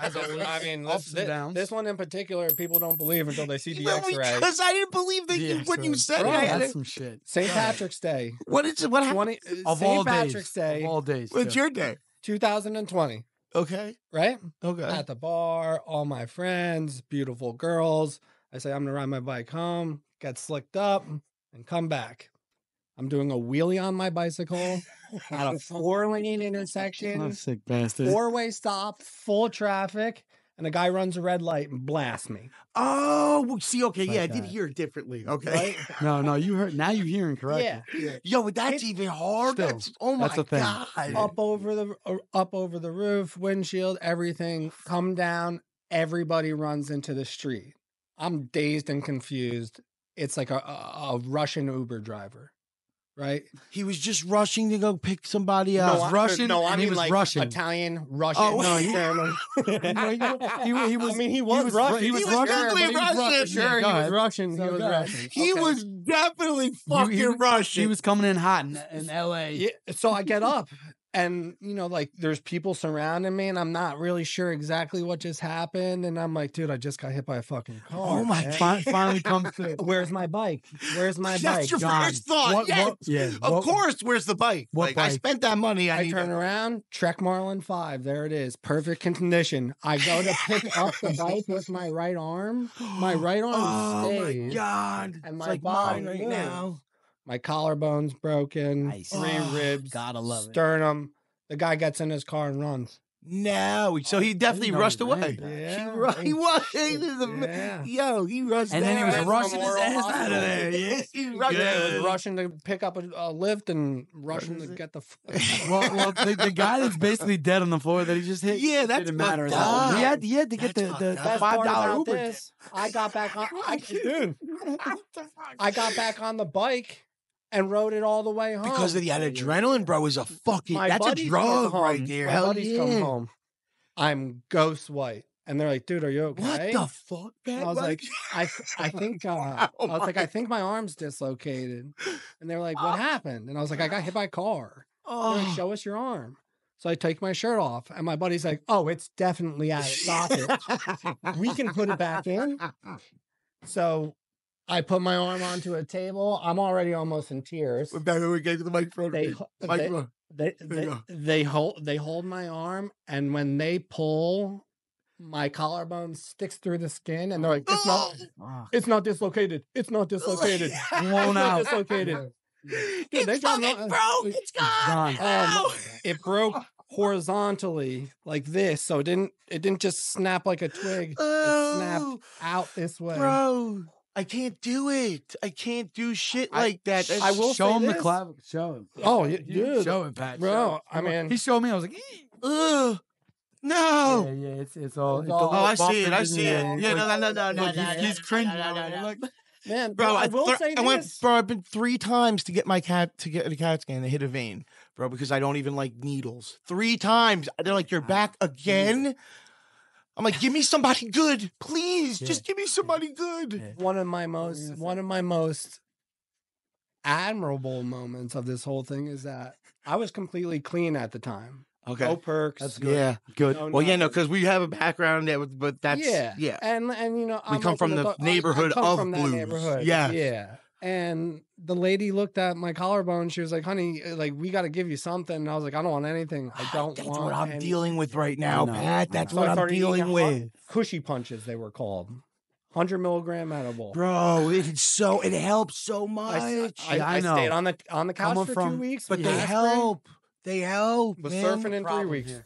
As always, I mean, Ups this, and downs. this one in particular, people don't believe until they see the X-ray. because I didn't believe that you, when you said Bro, it. I had That's it. some shit. St. Patrick's Day, What is? What happened? 20 uh, Of all Patrick's days. Day, Of all days. What's too. your day? 2020, Okay. right? Okay. At the bar, all my friends, beautiful girls. I say I'm gonna ride my bike home, get slicked up, and come back. I'm doing a wheelie on my bicycle at a four lane intersection, sick bastard. four way stop, full traffic, and a guy runs a red light and blasts me. Oh, well, see, okay, Like yeah, I did that. hear it differently. Okay. Right? No, no, you heard. Now you're hearing correctly. Yeah. Yo, but that's even hard. Still, that's oh my that's a thing. god. Up over the uh, up over the roof, windshield, everything. Come down. Everybody runs into the street. I'm dazed and confused. It's like a, a, a Russian Uber driver, right? He was just rushing to go pick somebody No, up. I- Russian, No, I and he mean was like Russian. Italian, Russian. Oh, no, he- he, he, he was. I mean, he was, Russian. He was, He was Russian. definitely but he was Russian. Sure, Yeah, he was. Russian. So he was go. Russian. he Okay. was definitely he- fucking Russian. He was coming in hot in, in L.A. Yeah, so I get up and you know, like there's people surrounding me, and I'm not really sure exactly what just happened. And I'm like, dude, I just got hit by a fucking oh car. Oh my man. Fin- finally comes to. Where's my bike? Where's my That's bike? your John, first thought. what- yes. what- yeah, Of what- course. Where's the bike? what like I spent that money. I, I turn around, Trek Marlin 5. There it is. Perfect condition. I go to pick up the bike with my right arm. My right arm Oh my stays. god! And it's my like body mine right now. My collarbone's broken. Nice. Three Oh, ribs. Gotta love it. Sternum. The guy gets in his car and runs. No, so oh, he definitely rushed away. name. He, Yeah. ru- he was. He Yeah. Yo, he rushed. And then he was rushing his ass out of there. Yeah. He rushed Yeah, was rushing to pick up a, a lift and rushing to it? get the. F- Well, well the, the guy that's basically dead on the floor that he just hit. Yeah, that's didn't matter at fucked all. He had, he had to get the, That's the, fucked the. Best five part about Uber. this, I got back on. I, dude, I got back on the bike and rode it all the way home because of the adrenaline, bro, is a fucking. My that's a drug come right home. there. My Hell buddies yeah. come home. I'm ghost white, and they're like, "Dude, are you okay?" What the fuck, man? I was like, I, I think, uh, I Oh was like, I think my arm's dislocated, and they're like, "What happened?" And I was like, "I got hit by a car." They're like, oh, show us your arm. So I take my shirt off, and my buddy's like, "Oh, it's definitely out of socket. we can put it back in." So I put my arm onto a table. I'm already almost in tears. We're back when we get to the microphone. They, again. ho- they, Microphone. they, they, they hold they hold my arm, and when they pull, my collarbone sticks through the skin, and they're like, "It's not, Ah, it's not dislocated. It's not dislocated. blown It's not out. dislocated." they It's got fucking no- broke. It's gone. Gone. Um, it broke horizontally like this, so it didn't it didn't just snap like a twig. It snapped Oh, out this way. bro. I can't do it. I can't do shit I- like that. I will show say him the this. clavicle. Show him. Oh, y- You dude. Show him, Pat. Bro, show him. I mean- he showed me. I was like, "Ee." Ugh. No. yeah, yeah, it's it's all. It's It's all- Oh, I see it. I see it. Yeah, no, no, no, no, no, Look, no, he's, no, he's no, cringing. no, no, no, no. Look. Man, Bro, I, I, will thir- say I went, this. bro. I've been three times to get my cat to get a cat scan to hit a vein, bro, because I don't even like needles. Three times. They're like, "You're back again." I'm like, "Give me somebody good, please. Yeah. Just give me somebody good." Yeah. one of my most one of my most admirable moments of this whole thing is that I was completely clean at the time. Okay. No perks. That's good. Yeah. Good. no Well, yeah, no, because we have a background that, would- but that's yeah, yeah. And and you know, We I'm come like from an the adult- I- I neighborhood come of from that blues. neighborhood. Yes. yeah. And the lady looked at my collarbone. She was like, "Honey, uh, like we got to give you something." And I was like, "I don't want anything. I don't That's want." what I'm any-" dealing with right now, know. Pat. That's So what I I'm dealing a hu- with. Cushy punches, they were called. Hundred milligram edible. Bro, it's so it helps so much. s- I, Yeah, I I know. stayed on the on the couch Coming for from- two weeks. but with they aspirin, help. They help. Was man. surfing in three weeks. here.